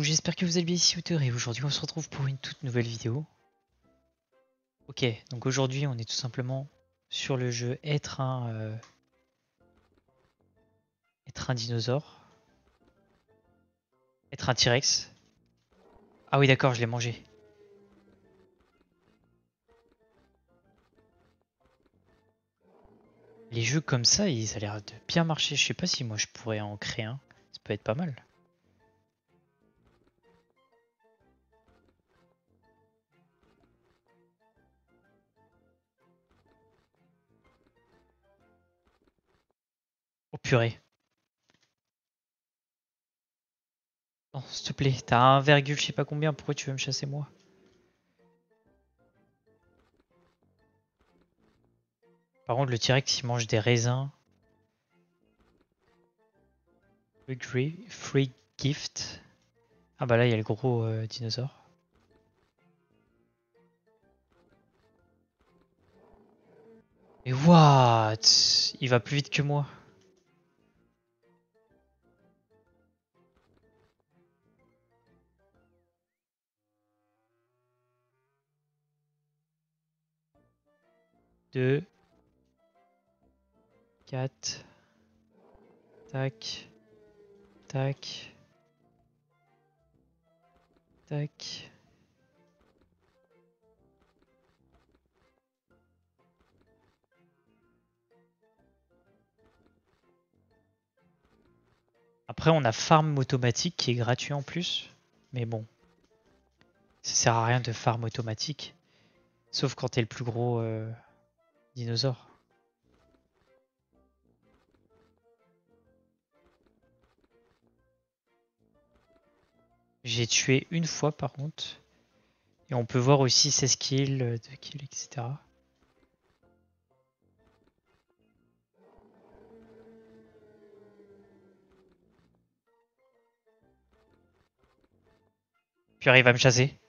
j'espère que vous allez bien ici et aujourd'hui on se retrouve pour une toute nouvelle vidéo. Ok, donc aujourd'hui on est tout simplement sur le jeu être un euh, être un dinosaure, être un T-Rex. Ah oui d'accord, je l'ai mangé. Les jeux comme ça, ils ont l'air de bien marcher. Je sais pas si moi je pourrais en créer un. Ça peut être pas mal. Oh purée. Non, s'il te plaît, t'as un virgule, je sais pas combien, pourquoi tu veux me chasser moi? Par contre, le T-Rex il mange des raisins. Free, gift. Ah bah là, il y a le gros euh, dinosaure. Mais what? Il va plus vite que moi. Deux. 4. Tac. Tac. Tac. Après, on a farm automatique qui est gratuit en plus. Mais bon. Ça sert à rien de farm automatique. Sauf quand t'es le plus gros euh, dinosaure. J'ai tué une fois par contre. Et on peut voir aussi ses skills, de kills, etc. Puis arrive à me chasser.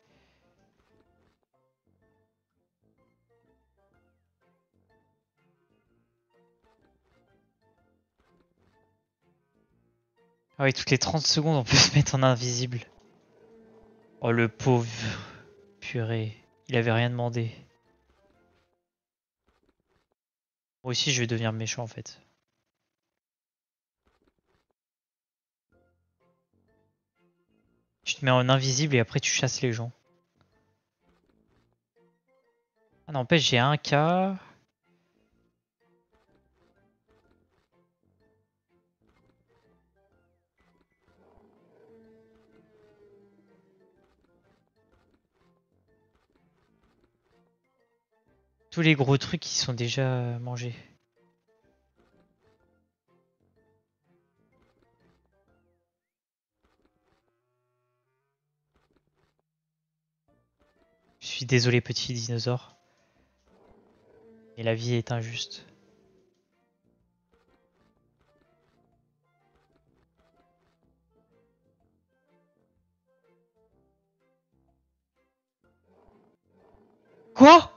Ah oui, toutes les 30 secondes, on peut se mettre en invisible. Oh le pauvre purée, il avait rien demandé. Moi aussi je vais devenir méchant en fait. Tu te mets en invisible et après tu chasses les gens. Ah n'empêche j'ai un cas. Tous les gros trucs qui sont déjà mangés. Je suis désolé petit dinosaure. Mais la vie est injuste. Quoi?